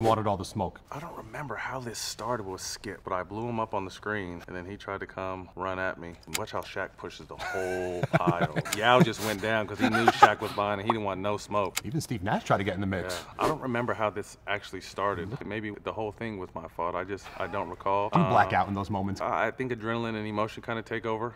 Wanted all the smoke. I don't remember how this started with Skip, but I blew him up on the screen, and then he tried to come run at me. Watch how Shaq pushes the whole pile. Yao just went down because he knew Shaq was behind and he didn't want no smoke. Even Steve Nash tried to get in the mix. Yeah. I don't remember how this actually started. Maybe the whole thing was my fault. I just, I don't recall. You um, black out in those moments. I think adrenaline and emotion kind of take over.